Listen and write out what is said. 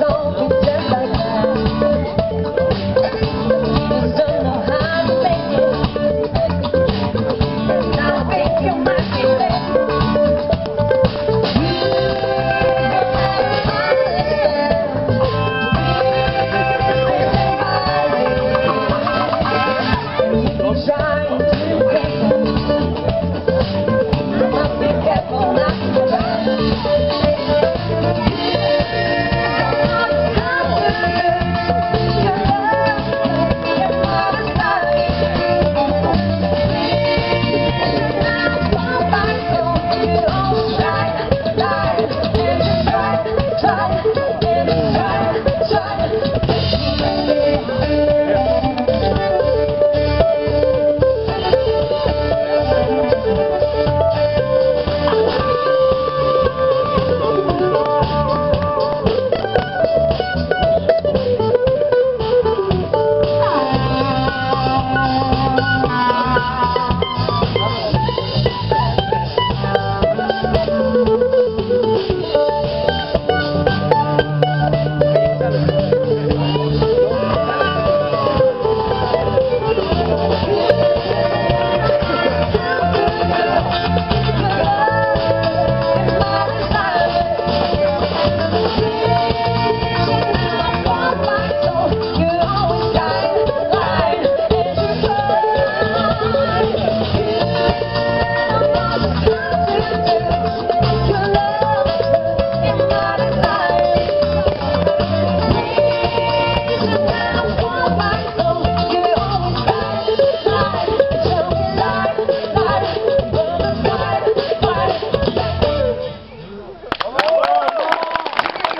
long